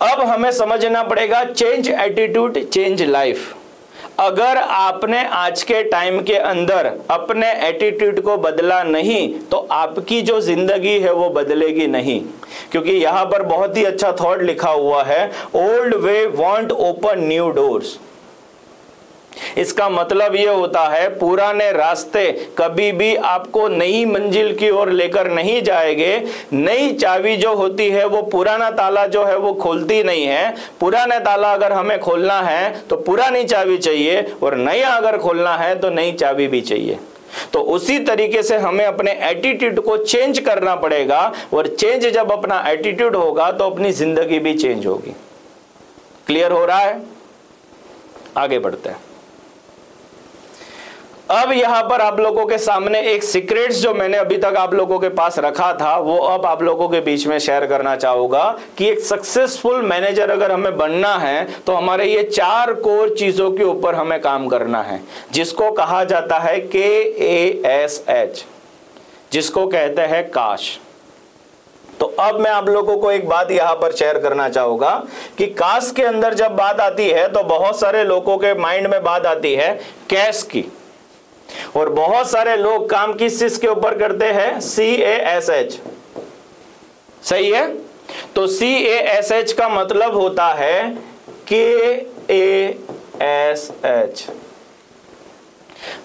अब हमें समझना पड़ेगा चेंज एटीट्यूड चेंज लाइफ अगर आपने आज के टाइम के अंदर अपने एटीट्यूड को बदला नहीं तो आपकी जो ज़िंदगी है वो बदलेगी नहीं. क्योंकि यहाँ पर बहुत ही अच्छा थॉट लिखा हुआ है old ways won't open new doors इसका मतलब यह होता है, पुराने रास्ते कभी भी आपको नई मंजिल की ओर लेकर नहीं जाएँगे। नई चाबी जो होती है, वो पुराना ताला जो है, वो खोलती नहीं है। पुराने ताला अगर हमें खोलना है तो पुरानी चाबी चाहिए और नया अगर खोलना है तो नई चाबी भी चाहिए। तो उसी तरीके से हमें अपने एटीट्यूड को चेंज करना पड़ेगा और चेंज जब अपना एटीट्यूड होगा तो अपनी ज़िंदगी भी चेंज होगी। क्लियर हो रहा है? आगे बढ़ते हैं। अब यहाँ पर आप लोगों के सामने एक सीक्रेट्स जो मैंने अभी तक आप लोगों के पास रखा था, वो अब आप लोगों के बीच में शेयर करना चाहूँगा कि एक सक्सेसफुल मैनेजर अगर हमें बनना है तो हमारे ये चार कोर चीज़ों के ऊपर हमें काम करना है, जिसको कहा जाता है के ए एस एच जिसको कहते हैं काश। तो अब मैं आप लोगों को एक बात यहाँ पर शेयर करना चाहूँगा कि काश के अंदर जब बात आती है तो बहुत सारे लोगों के माइंड में बात आती है कैश की। और बहुत सारे लोग काम किस चीज़ के ऊपर करते हैं? सी ए एस एच सही है? तो सी ए एस एच का मतलब होता है के ए एस एच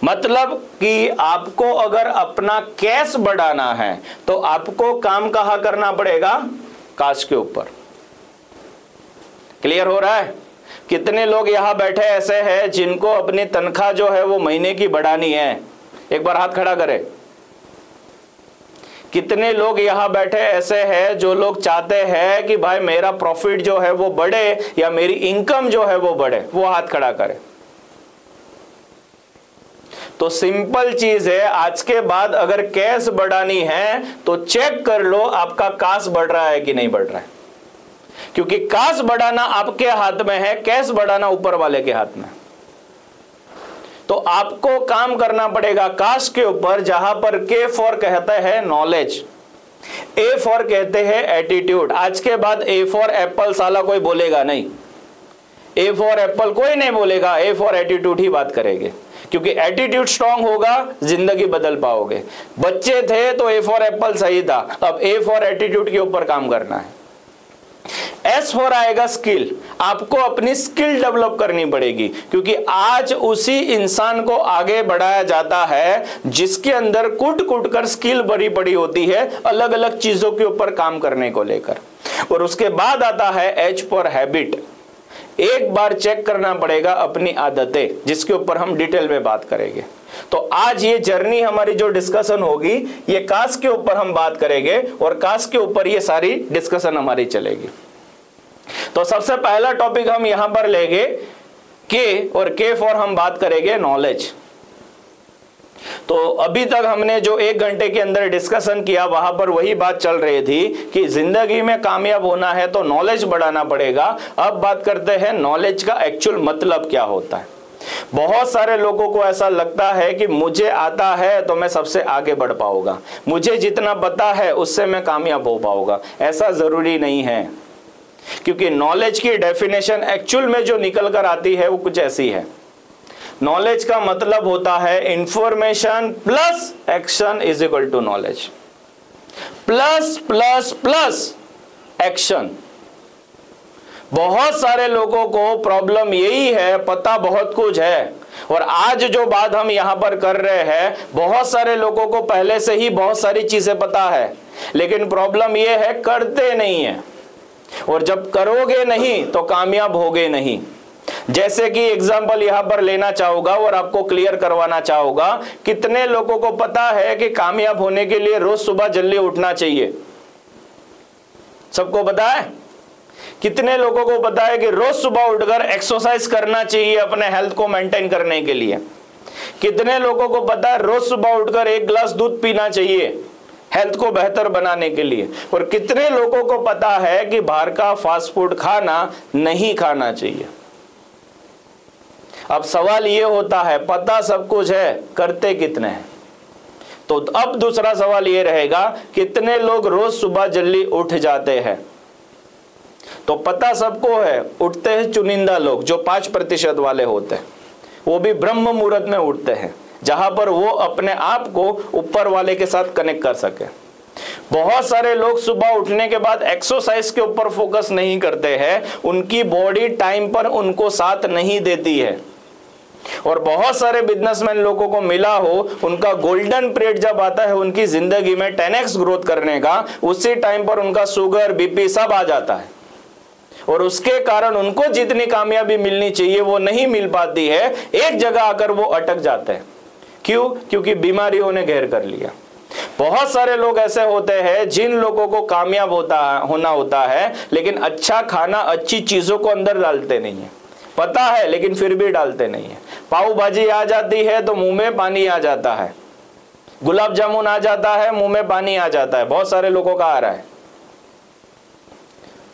मतलब कि आपको अगर अपना कैश बढ़ाना है तो आपको काम कहा करना पड़ेगा? काश के ऊपर। क्लियर हो रहा है? कितने लोग यहाँ बैठे ऐसे हैं जिनको अपनी तनख्वाह जो है वो महीने की बढ़ानी है? एक बार हाथ खड़ा करें। कितने लोग यहाँ बैठे ऐसे हैं जो लोग चाहते हैं कि भाई मेरा प्रॉफिट जो है वो बढ़े या मेरी इनकम जो है वो बढ़े? वो हाथ खड़ा करें। तो सिंपल चीज़ है, आज के बाद अगर कैश बढ़ानी है तो चेक कर लो आपका काश बढ़ रहा है कि नहीं बढ़ रहा है। क्योंकि काश बढ़ाना आपके हाथ में है कैश बढ़ाना ऊपर वाले के हाथ में। तो आपको काम करना पड़ेगा काश के ऊपर, जहाँ पर के फॉर कहता है नॉलेज ए फॉर कहते हैं एटीट्यूड आज के बाद ए फॉर एप्पल साला कोई बोलेगा नहीं। ए फॉर एप्पल कोई नहीं बोलेगा ए फॉर एटीट्यूड ही बात करेंगे। क्योंकि एटीट्यूड स्ट्रांग होगा, ज़िंदगी बदल पाओगे। बच्चे थे तो ए फॉर एप्पल सही था, अब ए फॉर एटीट्यूड के ऊपर काम करना है। एस फॉर आएगा स्किल आपको अपनी स्किल डेवलप करनी पड़ेगी, क्योंकि आज उसी इंसान को आगे बढ़ाया जाता है, जिसके अंदर कुट कुट कर स्किल बड़ी पड़ी होती है अलग अलग चीज़ों के ऊपर काम करने को लेकर। और उसके बाद आता है एच फॉर हैबिट एक बार चेक करना पड़ेगा अपनी आदतें, जिसके ऊपर हम डिटेल में बात करेंगे। तो आज ये जर्नी हमारी जो डिस्कशन होगी, ये कास के ऊपर हम बात करेंगे और कास के ऊपर ये सारी डिस्कशन हमारी चलेगी। तो सबसे पहला टॉपिक हम यहाँ पर लेंगे के और के फॉर हम बात करेंगे नॉलेज तो अभी तक हमने जो एक घंटे के अंदर डिस्कशन किया, वहाँ पर वही बात चल रही थी कि ज़िंदगी में कामयाब होना है तो नॉलेज बढ़ाना पड़ेगा। अब बात करते हैं नॉलेज का एक्चुअल मतलब क्या होता है। बहुत सारे लोगों को ऐसा लगता है कि मुझे आता है तो मैं सबसे आगे बढ़ पाऊँगा। मुझे जितना पता है, उससे मैं कामयाब हो पाऊँगा। ऐसा ज़रूरी नहीं है। क्योंकि नॉलेज की डेफिनेशन एक्चुअल में जो निकल कर आती है, वो कुछ ऐसी है। नॉलेज का मतलब होता है information plus action is equal to knowledge plus plus plus action बहुत सारे लोगों को प्रॉब्लम यही है, पता बहुत कुछ है। और आज जो बात हम यहाँ पर कर रहे हैं, बहुत सारे लोगों को पहले से ही बहुत सारी चीज़ें पता है। लेकिन प्रॉब्लम यह है, करते नहीं है। और जब करोगे नहीं तो कामयाब होगे नहीं। जैसे कि एग्ज़ाम्पल यहाँ पर लेना चाहूँगा और आपको क्लियर करवाना चाहूँगा, कितने लोगों को पता है कि कामयाब होने के लिए रोज सुबह जल्दी उठना चाहिए? सबको पता है? कितने लोगों को पता है कि रोज सुबह उठकर एक्सरसाइज करना चाहिए अपने हेल्थ को मेंटेन करने के लिए? कितने लोगों को पता है रोज सुबह उठकर एक ग्लास दूध पीना चाहिए हेल्थ को बेहतर बनाने के लिए? और कितने लोगों को पता है कि बाहर का फास्ट फ़ूड खाना नहीं खाना चाहिए? अब सवाल यह होता है, पता सब कुछ है, करते कितने हैं? तो अब दूसरा सवाल यह रहेगा, कितने लोग रोज सुबह जल्दी उठ जाते हैं? तो पता सबको है, उठते हैं चुनिंदा लोग, जो पाँच प्रतिशत वाले होते हैं। वो भी ब्रह्म मुहूर्त में उठते हैं, जहाँ पर वो अपने आप को ऊपर वाले के साथ कनेक्ट कर सके। बहुत सारे लोग सुबह उठने के बाद एक्सरसाइज के ऊपर फोकस नहीं करते हैं, उनकी बॉडी टाइम पर उनको साथ नहीं देती है। और बहुत सारे बिजनेसमैन लोगों को मिला हो, उनका गोल्डन पीरियड जब आता है, उनकी ज़िंदगी में टेन ग्रोथ करने का, उसी टाइम पर उनका शुगर बीपी सब आ जाता है। और उसके कारण उनको जितनी कामयाबी मिलनी चाहिए, वो नहीं मिल पाती है। एक जगह आकर वो अटक जाते हैं। क्यों? क्योंकि बीमारियों ने घेर कर लिया। बहुत सारे लोग ऐसे होते हैं, जिन लोगों को कामयाब होता होना होता है, लेकिन अच्छा खाना, अच्छी चीज़ों को अंदर डालते नहीं है। पता है, लेकिन फिर भी डालते नहीं है। पाव भाजी आ जाती है तो मुँह में पानी आ जाता है। गुलाब जामुन आ जाता है, मुँह में पानी आ जाता है। बहुत सारे लोगों का आ रहा है।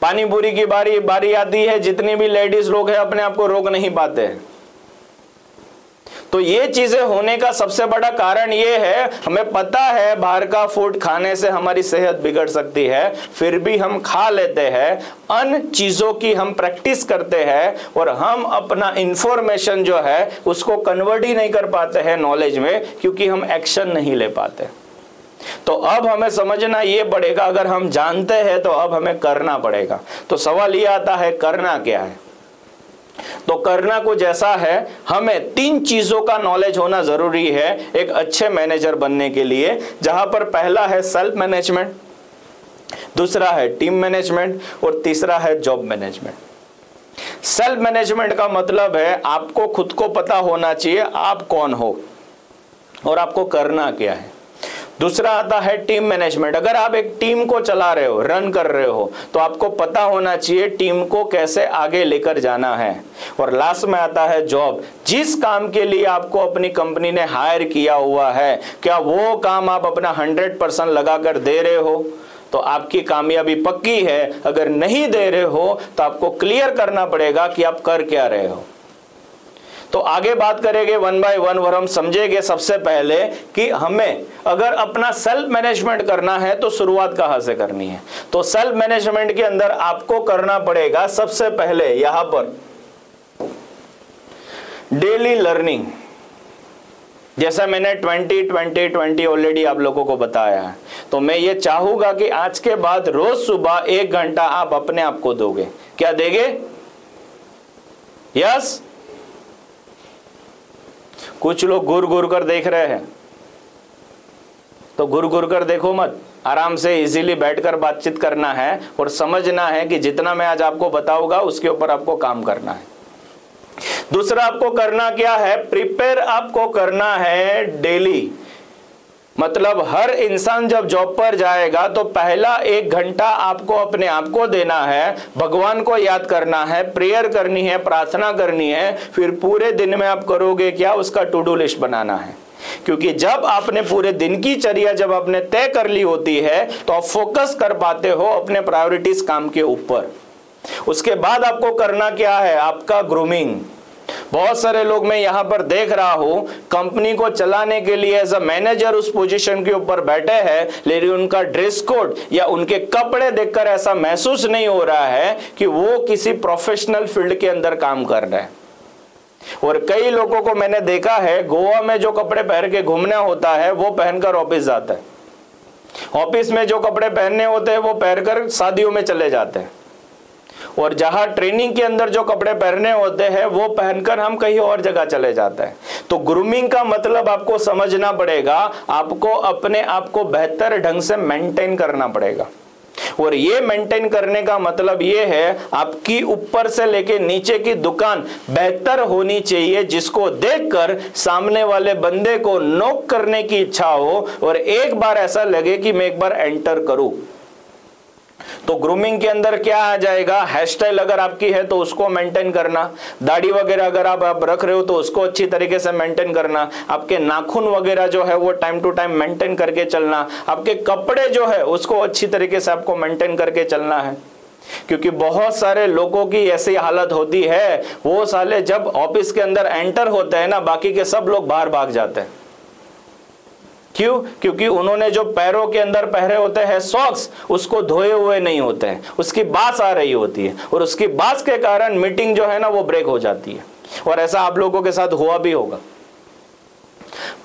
पानी पूरी की बारी बारी आती है, जितनी भी लेडीज़ लोग हैं, अपने आप को रोक नहीं पाते। हैं तो ये चीज़ें होने का सबसे बड़ा कारण ये है, हमें पता है बाहर का फ़ूड खाने से हमारी सेहत बिगड़ सकती है, फिर भी हम खा लेते हैं, अन चीज़ों की हम प्रैक्टिस करते हैं, और हम अपना इंफॉर्मेशन जो है, उसको कन्वर्ट ही नहीं कर पाते हैं नॉलेज में, क्योंकि हम एक्शन नहीं ले पाते। तो अब हमें समझना ये पड़ेगा, अगर हम जानते हैं तो अब हमें करना पड़ेगा। तो सवाल ये आता है, करना क्या है? तो करना कुछ ऐसा है, हमें तीन चीज़ों का नॉलेज होना ज़रूरी है एक अच्छे मैनेजर बनने के लिए, जहाँ पर पहला है सेल्फ मैनेजमेंट दूसरा है टीम मैनेजमेंट और तीसरा है जॉब मैनेजमेंट सेल्फ मैनेजमेंट का मतलब है, आपको खुद को पता होना चाहिए आप कौन हो और आपको करना क्या है। दूसरा आता है टीम मैनेजमेंट। अगर आप एक टीम को चला रहे हो, रन कर रहे हो तो आपको पता होना चाहिए टीम को कैसे आगे लेकर जाना है। और लास्ट में आता है जॉब। जिस काम के लिए आपको अपनी कंपनी ने हायर किया हुआ है, क्या वो काम आप अपना हंड्रेड परसेंट लगाकर दे रहे हो? तो आपकी कामयाबी पक्की है। अगर नहीं दे रहे हो तो आपको क्लियर करना पड़ेगा कि आप कर क्या रहे हो। तो आगे बात करेंगे वन बाय वन और हम समझेंगे सबसे पहले कि हमें अगर अपना सेल्फ मैनेजमेंट करना है तो शुरुआत कहाँ से करनी है। तो सेल्फ मैनेजमेंट के अंदर आपको करना पड़ेगा सबसे पहले यहाँ पर डेली लर्निंग। जैसा मैंने 20 20 20 ऑलरेडी आप लोगों को बताया है। तो मैं ये चाहूँगा कि आज के बाद रोज सुबह एक घंटा आप अपने आप को दोगे। क्या देगे? यस कुछ लोग घूर घूर कर देख रहे हैं। तो घुर घुर कर देखो मत। आराम से इजीली बैठकर बातचीत करना है और समझना है कि जितना मैं आज आपको बताऊँगा, उसके ऊपर आपको काम करना है। दूसरा आपको करना क्या है? प्रिपेयर आपको करना है डेली मतलब हर इंसान जब जॉब पर जाएगा तो पहला एक घंटा आपको अपने आप को देना है, भगवान को याद करना है प्रेयर करनी है, प्रार्थना करनी है, फिर पूरे दिन में आप करोगे क्या, उसका टू डू लिस्ट बनाना है। क्योंकि जब आपने पूरे दिन की चर्या जब आपने तय कर ली होती है तो आप फोकस कर पाते हो अपने प्रायोरिटीज काम के ऊपर। उसके बाद आपको करना क्या है, आपका ग्रूमिंग बहुत सारे लोग मैं यहाँ पर देख रहा हूँ कंपनी को चलाने के लिए एज अ मैनेजर उस पोजीशन के ऊपर बैठे हैं, लेकिन उनका ड्रेस कोड या उनके कपड़े देखकर ऐसा महसूस नहीं हो रहा है कि वो किसी प्रोफेशनल फ़ील्ड के अंदर काम कर रहे हैं। और कई लोगों को मैंने देखा है, गोवा में जो कपड़े पहन के घूमना होता है, वो पहनकर ऑफ़िस जाता है। ऑफ़िस में जो कपड़े पहनने होते हैं, वो पहनकर शादियों में चले जाते हैं। और जहाँ ट्रेनिंग के अंदर जो कपड़े पहनने होते हैं, वो पहनकर हम कहीं और जगह चले जाते हैं। तो ग्रूमिंग का मतलब आपको समझना पड़ेगा, आपको अपने आप को बेहतर ढंग से मेंटेन करना पड़ेगा। और ये मेंटेन करने का मतलब ये है, आपकी ऊपर से लेके नीचे की दुकान बेहतर होनी चाहिए, जिसको देखकर सामने वाले बंदे को नोक करने की इच्छा हो, और एक बार ऐसा लगे कि मैं एक बार एंटर करूँ। तो ग्रूमिंग के अंदर क्या आ जाएगा? हेयर स्टाइल अगर आपकी है तो उसको मेंटेन करना। दाढ़ी वगैरह अगर आप, आप रख रहे हो तो उसको अच्छी तरीके से मेंटेन करना। आपके नाखून वगैरह जो है वो टाइम टू टाइम मेंटेन करके चलना। आपके कपड़े जो है उसको अच्छी तरीके से आपको मेंटेन करके चलना है। क्योंकि बहुत सारे लोगों की ऐसी हालत होती है वो साले जब ऑफ़िस के अंदर एंटर होते हैं ना बाकी के सब लोग बाहर भाग जाते हैं। क्यों? क्योंकि उन्होंने जो पैरों के अंदर पहरे होते हैं सॉक्स उसको धोए हुए नहीं होते हैं। उसकी बास आ रही होती है और उसकी बास के कारण मीटिंग जो है ना, वो ब्रेक हो जाती है। और ऐसा आप लोगों के साथ हुआ भी होगा।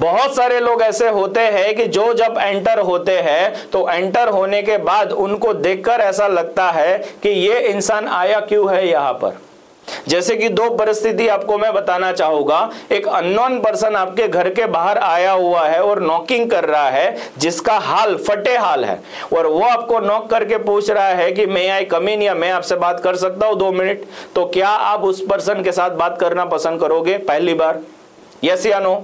बहुत सारे लोग ऐसे होते हैं कि जो जब एंटर होते हैं तो एंटर होने के बाद उनको देखकर ऐसा लगता है कि ये इंसान आया क्यों है यहाँ पर? जैसे कि दो परिस्थिति आपको मैं बताना चाहूँगा। एक अननोन पर्सन आपके घर के बाहर आया हुआ है और नॉकिंग कर रहा है, जिसका हाल फटे हाल है। और वो आपको नॉक करके पूछ रहा है कि मैं आई कमी या मैं आपसे बात कर सकता हूँ दो मिनट? तो क्या आप उस पर्सन के साथ बात करना पसंद करोगे पहली बार? यस या नो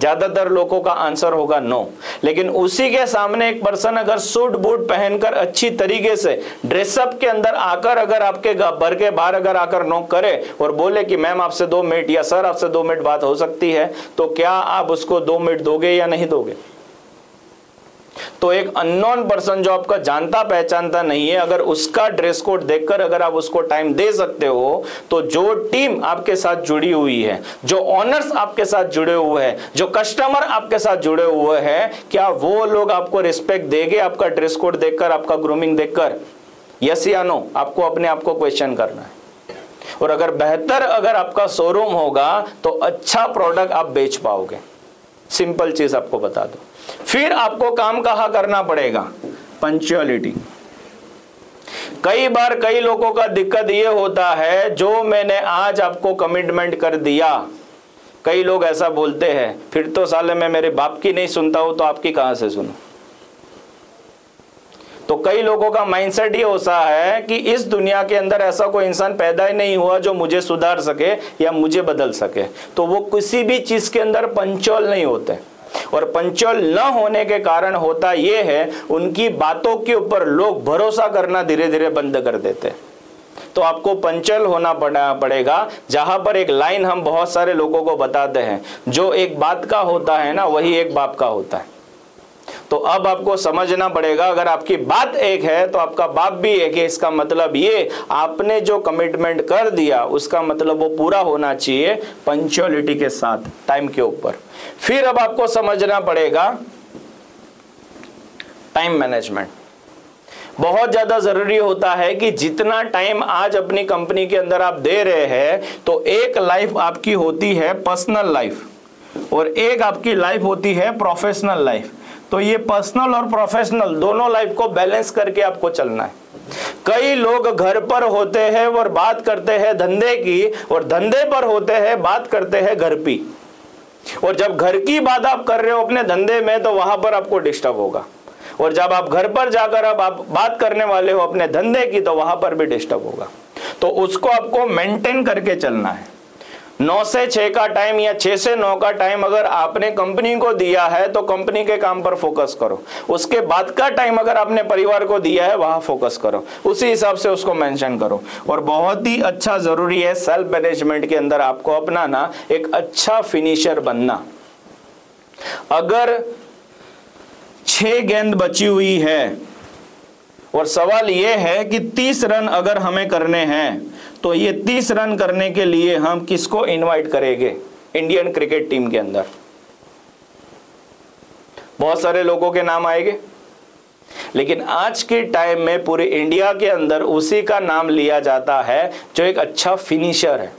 ज़्यादातर लोगों का आंसर होगा नो लेकिन उसी के सामने एक पर्सन अगर सूट बूट पहनकर अच्छी तरीके से ड्रेसअप के अंदर आकर अगर आपके घर के बाहर अगर आकर नो करे और बोले कि मैम आपसे दो मिनट या सर आपसे दो मिनट बात हो सकती है तो क्या आप उसको दो मिनट दोगे या नहीं दोगे? तो एक अननोन पर्सन जो आपका जानता पहचानता नहीं है, अगर उसका ड्रेस कोड देखकर अगर आप उसको टाइम दे सकते हो तो जो टीम आपके साथ जुड़ी हुई है, जो ऑनर्स आपके साथ जुड़े हुए हैं, जो कस्टमर आपके साथ जुड़े हुए हैं, क्या वो लोग आपको रिस्पेक्ट देंगे आपका ड्रेस कोड देखकर, आपका ग्रूमिंग देखकर? यस या नो आपको अपने आप को क्वेश्चन करना है। और अगर बेहतर अगर आपका शोरूम होगा तो अच्छा प्रोडक्ट आप बेच पाओगे। सिंपल चीज़ आपको बता दो। फिर आपको काम कहा करना पड़ेगा? पंचुअलिटी कई बार कई लोगों का दिक्कत यह होता है, जो मैंने आज आपको कमिटमेंट कर दिया, कई लोग ऐसा बोलते हैं, फिर तो साले मैं मेरे बाप की नहीं सुनता हूँ तो आपकी कहाँ से सुनू? तो कई लोगों का माइंडसेट ये होता है कि इस दुनिया के अंदर ऐसा कोई इंसान पैदा ही नहीं हुआ जो मुझे सुधार सके या मुझे बदल सके। तो वो किसी भी चीज़ के अंदर पंचोल नहीं होते। और पंचोल न होने के कारण होता यह है, उनकी बातों के ऊपर लोग भरोसा करना धीरे धीरे बंद कर देते तो आपको पंचल होना पड़ा, पड़ेगा। जहाँ पर एक लाइन हम बहुत सारे लोगों को बताते हैं, जो एक बात का होता है ना, वही एक बाप का होता है। तो अब आपको समझना पड़ेगा, अगर आपकी बात एक है तो आपका बाप भी एक है। इसका मतलब ये, आपने जो कमिटमेंट कर दिया, उसका मतलब वो पूरा होना चाहिए पंचुअलिटी के साथ टाइम के ऊपर। फिर अब आपको समझना पड़ेगा टाइम मैनेजमेंट बहुत ज़्यादा ज़रूरी होता है कि जितना टाइम आज अपनी कंपनी के अंदर आप दे रहे हैं तो एक लाइफ आपकी होती है पर्सनल लाइफ और एक आपकी लाइफ होती है प्रोफेशनल लाइफ तो ये पर्सनल और प्रोफेशनल दोनों लाइफ को बैलेंस करके आपको चलना है। कई लोग घर पर होते हैं और बात करते हैं धंधे की, और धंधे पर होते हैं, बात करते हैं घर की। और जब घर की बात आप कर रहे हो अपने धंधे में तो वहाँ पर आपको डिस्टर्ब होगा। और जब आप घर पर जाकर अब आप बात करने वाले हो अपने धंधे की तो वहाँ पर भी डिस्टर्ब होगा। तो उसको आपको मेंटेन करके चलना है। नौ से छह का टाइम या छह से नौ का टाइम अगर आपने कंपनी को दिया है तो कंपनी के काम पर फोकस करो। उसके बाद का टाइम अगर आपने परिवार को दिया है, वहाँ फोकस करो। उसी हिसाब से उसको मेंशन करो। और बहुत ही अच्छा ज़रूरी है सेल्फ मैनेजमेंट के अंदर आपको अपनाना, एक अच्छा फिनिशर बनना। अगर छह गेंद बची हुई है और सवाल यह है कि तीस रन अगर हमें करने हैं तो ये तीस रन करने के लिए हम किसको इनवाइट करेंगे? इंडियन क्रिकेट टीम के अंदर। बहुत सारे लोगों के नाम आएँगे। लेकिन आज के टाइम में पूरे इंडिया के अंदर उसी का नाम लिया जाता है, जो एक अच्छा फिनिशर है।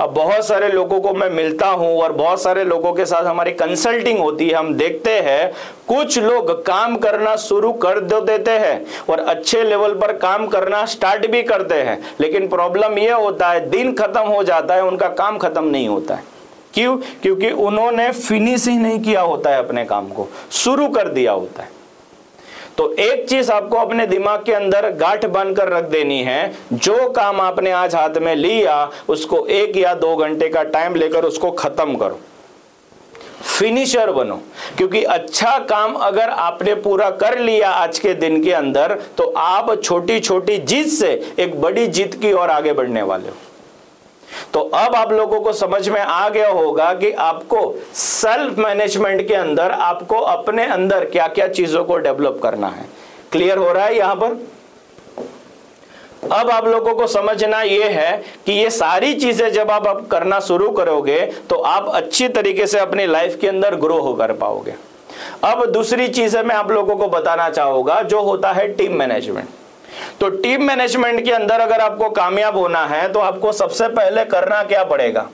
अब बहुत सारे लोगों को मैं मिलता हूँ और बहुत सारे लोगों के साथ हमारी कंसल्टिंग होती है। हम देखते हैं, कुछ लोग काम करना शुरू कर देते हैं और अच्छे लेवल पर काम करना स्टार्ट भी करते हैं। लेकिन प्रॉब्लम यह होता है, दिन खत्म हो जाता है, उनका काम खत्म नहीं होता है। क्यों? क्योंकि उन्होंने फिनिश ही नहीं किया होता है अपने काम को। शुरू कर दिया होता है। तो एक चीज़ आपको अपने दिमाग के अंदर गांठ बनकर रख देनी है। जो काम आपने आज हाथ में लिया, उसको एक या दो घंटे का टाइम लेकर उसको खत्म करो। फिनिशर बनो। क्योंकि अच्छा काम अगर आपने पूरा कर लिया आज के दिन के अंदर तो आप छोटी छोटी जीत से एक बड़ी जीत की ओर आगे बढ़ने वाले हो। तो अब आप लोगों को समझ में आ गया होगा कि आपको सेल्फ मैनेजमेंट के अंदर आपको अपने अंदर क्या क्या चीज़ों को डेवलप करना है। क्लियर हो रहा है यहाँ पर? अब आप लोगों को समझना यह है कि ये सारी चीज़ें जब आप, करना शुरू करोगे तो आप अच्छी तरीके से अपनी लाइफ के अंदर ग्रो हो कर पाओगे। अब दूसरी चीज़ मैं आप लोगों को बताना चाहूँगा जो होता है टीम मैनेजमेंट तो टीम मैनेजमेंट के अंदर अगर आपको कामयाब होना है तो आपको सबसे पहले करना क्या पड़ेगा?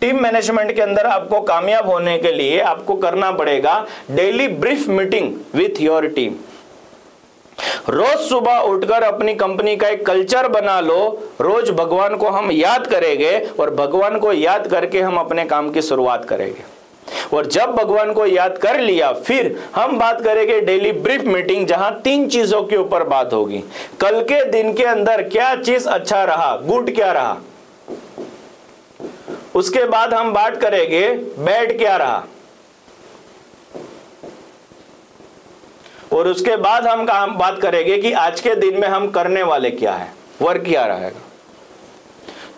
टीम मैनेजमेंट के अंदर आपको कामयाब होने के लिए आपको करना पड़ेगा daily brief meeting with your team रोज सुबह उठकर अपनी कंपनी का एक कल्चर बना लो। रोज भगवान को हम याद करेंगे और भगवान को याद करके हम अपने काम की शुरुआत करेंगे। और जब भगवान को याद कर लिया, फिर हम बात करेंगे डेली ब्रीफ मीटिंग, जहाँ तीन चीज़ों के ऊपर बात होगी। कल के दिन के अंदर क्या चीज़ अच्छा रहा, गुड क्या रहा? उसके बाद हम बात करेंगे बैड क्या रहा। और उसके बाद हम बात करेंगे कि आज के दिन में हम करने वाले क्या है, वर्क क्या रहेगा।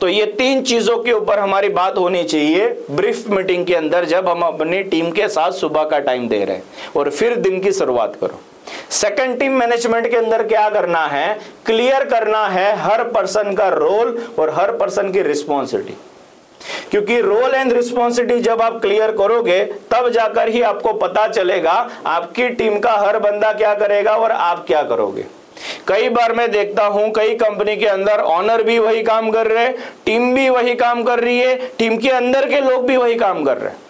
तो ये तीन चीज़ों के ऊपर हमारी बात होनी चाहिए ब्रीफ मीटिंग के अंदर जब हम अपनी टीम के साथ सुबह का टाइम दे रहे हैं और फिर दिन की शुरुआत करो। सेकंड टीम मैनेजमेंट के अंदर क्या करना है? क्लियर करना है हर पर्सन का रोल और हर पर्सन की रिस्पॉन्सिबिलिटी क्योंकि रोल एंड रिस्पॉन्सिबिलिटी जब आप क्लियर करोगे, तब जाकर ही आपको पता चलेगा आपकी टीम का हर बंदा क्या करेगा और आप क्या करोगे। कई बार मैं देखता हूँ, कई कंपनी के अंदर ऑनर भी वही काम कर रहे टीम भी वही काम कर रही है टीम के अंदर के लोग भी वही काम कर रहे हैं।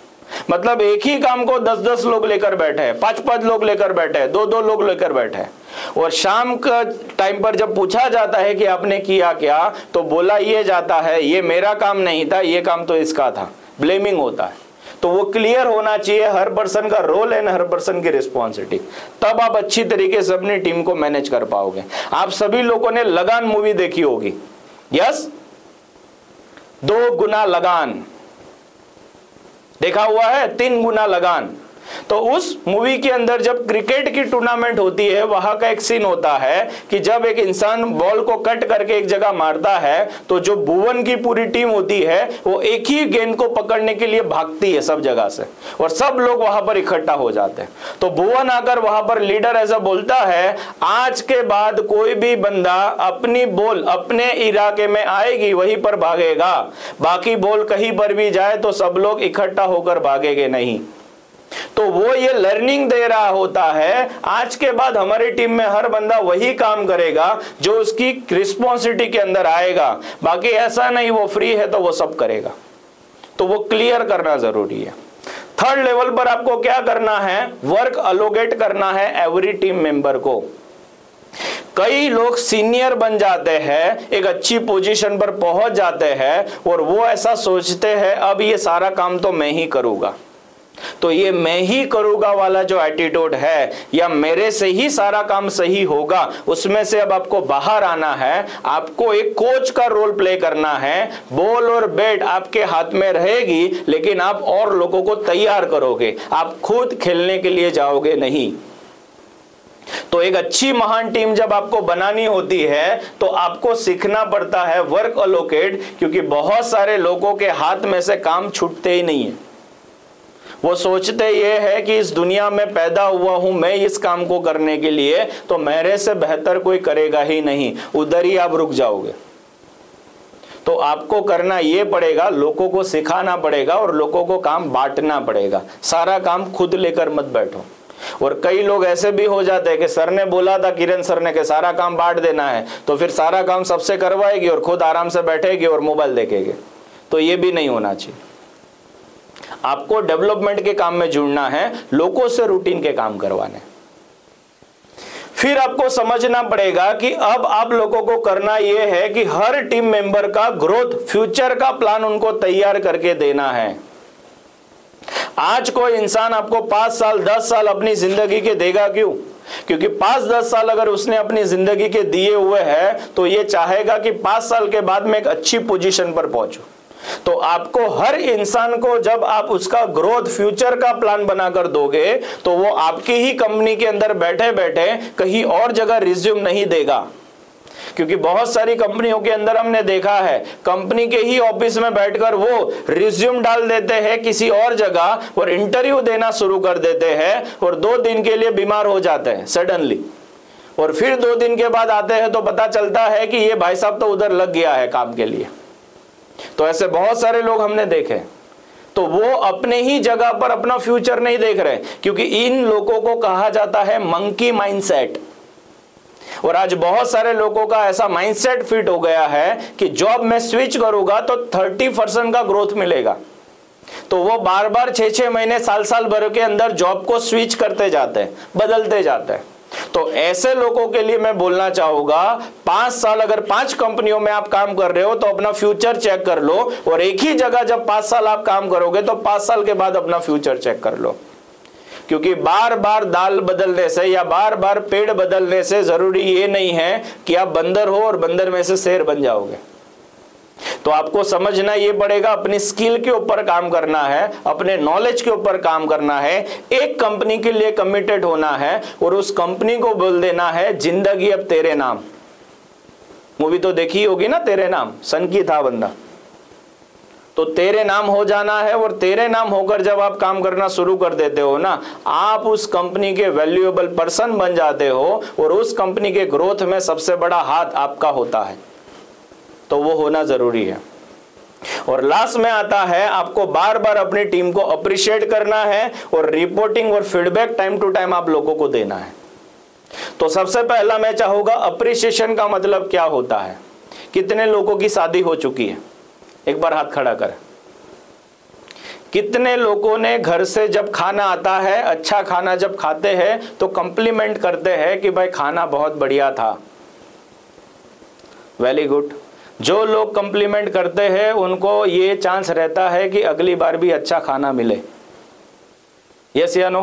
मतलब एक ही काम को दस दस लोग लेकर बैठे हैं पाँच पाँच लोग लेकर बैठे हैं दो दो लोग लेकर बैठे हैं। और शाम का टाइम पर जब पूछा जाता है कि आपने किया क्या तो बोला ये जाता है, ये मेरा काम नहीं था, ये काम तो इसका था। ब्लेमिंग होता है। तो वो क्लियर होना चाहिए, हर पर्सन का रोल एंड हर पर्सन की रिस्पॉन्सिबिलिटी तब आप अच्छी तरीके से अपनी टीम को मैनेज कर पाओगे। आप सभी लोगों ने लगान मूवी देखी होगी। यस दो गुना लगान। देखा हुआ है? तीन गुना लगान। तो उस मूवी के अंदर जब क्रिकेट की टूर्नामेंट होती है, वहाँ का एक सीन होता है कि जब एक इंसान बॉल को कट करके एक जगह मारता है तो जो भुवन की पूरी टीम होती है, वो एक ही गेंद को पकड़ने के लिए भागती है सब जगह से और सब लोग वहाँ पर इकट्ठा हो जाते हैं। तो भुवन आकर वहाँ पर लीडर ऐसा बोलता है, आज के बाद कोई भी बंदा अपनी बॉल अपने इलाके में आएगी, वहीं पर भागेगा। बाकी बॉल कहीं पर भी जाए तो सब लोग इकट्ठा होकर भागेंगे नहीं। तो वो ये लर्निंग दे रहा होता है। आज के बाद हमारी टीम में हर बंदा वही काम करेगा जो उसकी रिस्पॉन्सिबिलिटी के अंदर आएगा। बाकी ऐसा नहीं, वो फ्री है तो वो सब करेगा। तो वो क्लियर करना ज़रूरी है। थर्ड लेवल पर आपको क्या करना है? वर्क अलोकेट करना है एवरी टीम मेंबर को। कई लोग सीनियर बन जाते हैं, एक अच्छी पोजीशन पर पहुँच जाते हैं और वो ऐसा सोचते हैं, अब ये सारा काम तो मैं ही करूँगा। तो ये मैं ही करूँगा वाला जो एटीट्यूड है, या मेरे से ही सारा काम सही होगा, उसमें से अब आपको बाहर आना है, आपको एक कोच का रोल प्ले करना है, बॉल और बैट आपके हाथ में रहेगी, लेकिन आप और लोगों को तैयार करोगे, आप खुद खेलने के लिए जाओगे नहीं। तो एक अच्छी महान टीम जब आपको बनानी होती है तो आपको सीखना पड़ता है वर्क अलोकेट क्योंकि बहुत सारे लोगों के हाथ में से काम छूटते ही नहीं है। वो सोचते ये है कि इस दुनिया में पैदा हुआ हूँ मैं इस काम को करने के लिए तो मेरे से बेहतर कोई करेगा ही नहीं। उधर ही आप रुक जाओगे। तो आपको करना ये पड़ेगा, लोगों को सिखाना पड़ेगा और लोगों को काम बांटना पड़ेगा। सारा काम खुद लेकर मत बैठो। और कई लोग ऐसे भी हो जाते हैं कि सर ने बोला था, किरण सर ने, कि सारा काम बांट देना है तो फिर सारा काम सबसे करवाएगी और खुद आराम से बैठेगी और मोबाइल देखेगी। तो ये भी नहीं होना चाहिए। आपको डेवलपमेंट के काम में जुड़ना है, लोगों से रूटीन के काम करवाने। फिर आपको समझना पड़ेगा कि अब आप लोगों को करना यह है कि हर टीम मेंबर का ग्रोथ फ्यूचर का प्लान उनको तैयार करके देना है। आज कोई इंसान आपको पाँच साल, दस साल अपनी ज़िंदगी के देगा क्यों? क्योंकि पाँच, दस साल अगर उसने अपनी ज़िंदगी के दिए हुए हैं तो ये चाहेगा कि पाँच साल के बाद में एक अच्छी पोजीशन पर पहुंचू। तो आपको हर इंसान को जब आप उसका ग्रोथ फ्यूचर का प्लान बनाकर दोगे तो वो आपकी ही कंपनी के अंदर बैठे बैठे कहीं और जगह रिज्यूम नहीं देगा। क्योंकि बहुत सारी कंपनियों के अंदर हमने देखा है कंपनी के ही ऑफ़िस में बैठकर वो रिज्यूम डाल देते हैं किसी और जगह और इंटरव्यू देना शुरू कर देते हैं और दो दिन के लिए बीमार हो जाते हैं सडनली और फिर दो दिन के बाद आते हैं तो पता चलता है कि ये भाई साहब तो उधर लग गया है काम के लिए। तो ऐसे बहुत सारे लोग हमने देखे। तो वो अपने ही जगह पर अपना फ्यूचर नहीं देख रहे, क्योंकि इन लोगों को कहा जाता है मंकी माइंडसेट और आज बहुत सारे लोगों का ऐसा माइंडसेट फिट हो गया है कि जॉब में स्विच करूँगा तो 30 परसेंट का ग्रोथ मिलेगा। तो वो बार बार छह महीने साल साल भर के अंदर जॉब को स्विच करते जाते हैं, बदलते जाते हैं। तो ऐसे लोगों के लिए मैं बोलना चाहूँगा, पाँच साल अगर पाँच कंपनियों में आप काम कर रहे हो तो अपना फ्यूचर चेक कर लो, और एक ही जगह जब पाँच साल आप काम करोगे तो पाँच साल के बाद अपना फ्यूचर चेक कर लो। क्योंकि बार बार दाल बदलने से या बार बार पेड़ बदलने से ज़रूरी ये नहीं है कि आप बंदर हो और बंदर में से शेर बन जाओगे। तो आपको समझना ये पड़ेगा, अपनी स्किल के ऊपर काम करना है, अपने नॉलेज के ऊपर काम करना है, एक कंपनी के लिए कमिटेड होना है और उस कंपनी को बोल देना है, ज़िंदगी अब तेरे नाम. मूवी तो देखी होगी ना, तेरे नाम. सन की था बंदा। तो तेरे नाम हो जाना है और तेरे नाम होकर जब आप काम करना शुरू कर देते हो ना, आप उस कंपनी के वैल्यूएबल पर्सन बन जाते हो और उस कंपनी के ग्रोथ में सबसे बड़ा हाथ आपका होता है। तो वो होना ज़रूरी है। और लास्ट में आता है, आपको बार बार अपनी टीम को अप्रिशिएट करना है और रिपोर्टिंग और फीडबैक टाइम टू टाइम आप लोगों को देना है। तो सबसे पहला मैं चाहूँगा अप्रिशिएशन का मतलब क्या होता है? कितने लोगों की शादी हो चुकी है? एक बार हाथ खड़ा कर। कितने लोगों ने घर से जब खाना आता है अच्छा खाना जब खाते हैं तो कंप्लीमेंट करते हैं कि भाई खाना बहुत बढ़िया था। वेरी गुड जो लोग कंप्लीमेंट करते हैं, उनको ये चांस रहता है कि अगली बार भी अच्छा खाना मिले। यस या नो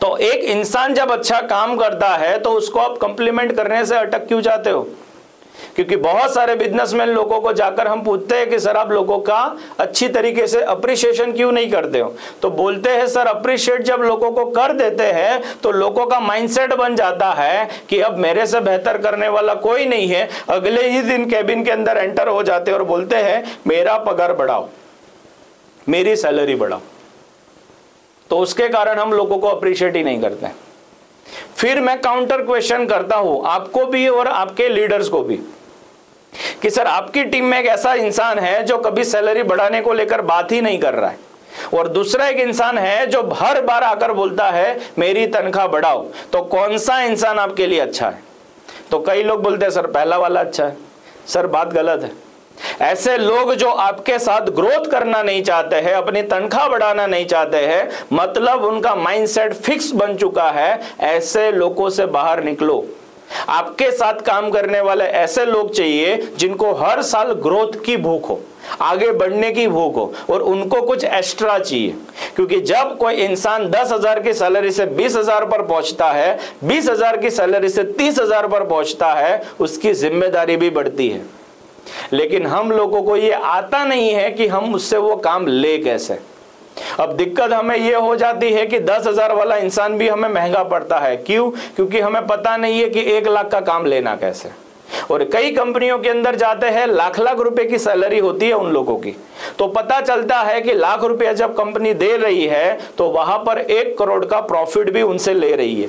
तो एक इंसान जब अच्छा काम करता है तो उसको आप कंप्लीमेंट करने से अटक क्यों जाते हो? क्योंकि बहुत सारे बिजनेसमैन लोगों को जाकर हम पूछते हैं कि, सर, आप लोगों का अच्छी तरीके से अप्रिशिएशन क्यों नहीं करते हो? तो बोलते हैं, सर अप्रिशिएट जब लोगों को कर देते हैं तो लोगों का माइंडसेट बन जाता है कि अब मेरे से बेहतर करने वाला कोई नहीं है। अगले ही दिन कैबिन के अंदर एंटर हो जाते और बोलते हैं, मेरा पगार बढ़ाओ, मेरी सैलरी बढ़ाओ। तो उसके कारण हम लोगों को अप्रिशिएट ही नहीं करते फिर मैं काउंटर क्वेश्चन करता हूँ। आपको भी और आपके लीडर्स को भी कि सर, आपकी टीम में एक ऐसा इंसान है जो कभी सैलरी बढ़ाने को लेकर बात ही नहीं कर रहा है। और दूसरा एक इंसान है जो हर बार आकर बोलता है, मेरी तनख्वाह बढ़ाओ। तो कौन सा इंसान आपके लिए अच्छा है? तो कई लोग बोलते हैं, सर, पहला वाला अच्छा है। सर, बात गलत है। ऐसे लोग जो आपके साथ ग्रोथ करना नहीं चाहते हैं, अपनी तनख्वाह बढ़ाना नहीं चाहते हैं मतलब उनका माइंडसेट फिक्स बन चुका है, ऐसे लोगों से बाहर निकलो। आपके साथ काम करने वाले ऐसे लोग चाहिए जिनको हर साल ग्रोथ की भूख हो, आगे बढ़ने की भूख हो, और उनको कुछ एक्स्ट्रा चाहिए। क्योंकि जब कोई इंसान दस हज़ार की सैलरी से बीस हज़ार पर पहुँचता है, बीस हज़ार की सैलरी से तीस हज़ार पर पहुँचता है, उसकी ज़िम्मेदारी भी बढ़ती है। लेकिन हम लोगों को ये आता नहीं है कि हम उससे वो काम ले कैसे। अब दिक्कत हमें यह हो जाती है कि दस हज़ार वाला इंसान भी हमें महँगा पड़ता है। क्यों? क्योंकि हमें पता नहीं है कि एक लाख का काम लेना कैसे। और कई कंपनियों के अंदर जाते हैं, लाख लाख रुपए की सैलरी होती है उन लोगों की। तो पता चलता है कि लाख रुपया जब कंपनी दे रही है तो वहाँ पर एक करोड़ का प्रॉफिट भी उनसे ले रही है।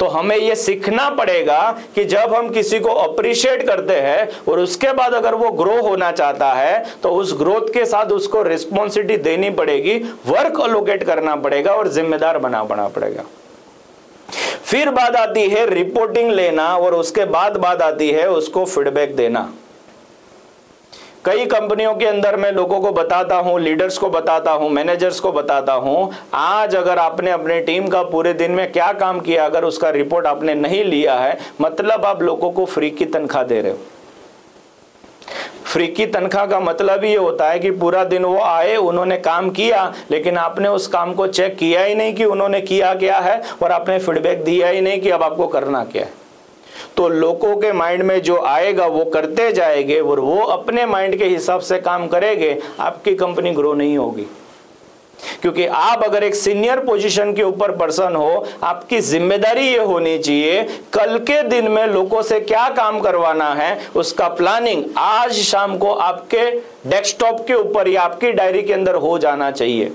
तो हमें यह सीखना पड़ेगा कि जब हम किसी को अप्रिशिएट करते हैं और उसके बाद अगर वो ग्रो होना चाहता है तो उस ग्रोथ के साथ उसको रिस्पॉन्सिबिलिटी देनी पड़ेगी वर्क अलोकेट करना पड़ेगा और जिम्मेदार बना बना पड़ेगा। फिर बात आती है रिपोर्टिंग लेना और उसके बाद बात आती है उसको फीडबैक देना। कई कंपनियों के अंदर मैं लोगों को बताता हूँ लीडर्स को बताता हूँ मैनेजर्स को बताता हूँ, आज अगर आपने अपने टीम का पूरे दिन में क्या काम किया, अगर उसका रिपोर्ट आपने नहीं लिया है मतलब आप लोगों को फ्री की तनख्वाह दे रहे हो। फ्री की तनख्वाह का मतलब ये होता है कि पूरा दिन वो आए, उन्होंने काम किया, लेकिन आपने उस काम को चेक किया ही नहीं कि उन्होंने किया क्या है, और आपने फीडबैक दिया ही नहीं कि अब आपको करना क्या है। तो लोगों के माइंड में जो आएगा वो करते जाएँगे और वो अपने माइंड के हिसाब से काम करेंगे, आपकी कंपनी ग्रो नहीं होगी। क्योंकि आप अगर एक सीनियर पोजीशन के ऊपर पर्सन हो, आपकी ज़िम्मेदारी ये होनी चाहिए, कल के दिन में लोगों से क्या काम करवाना है, उसका प्लानिंग आज शाम को आपके डेस्कटॉप के ऊपर या आपकी डायरी के अंदर हो जाना चाहिए।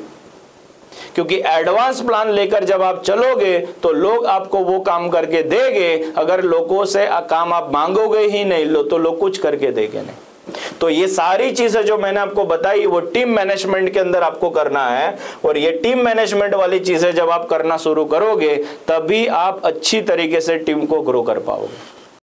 क्योंकि एडवांस प्लान लेकर जब आप चलोगे तो लोग आपको वो काम करके देंगे। अगर लोगों से काम आप मांगोगे ही नहीं, लो तो लोग कुछ करके देंगे नहीं। तो ये सारी चीज़ें जो मैंने आपको बताई, वो टीम मैनेजमेंट के अंदर आपको करना है। और ये टीम मैनेजमेंट वाली चीज़ें जब आप करना शुरू करोगे, तभी आप अच्छी तरीके से टीम को ग्रो कर पाओगे।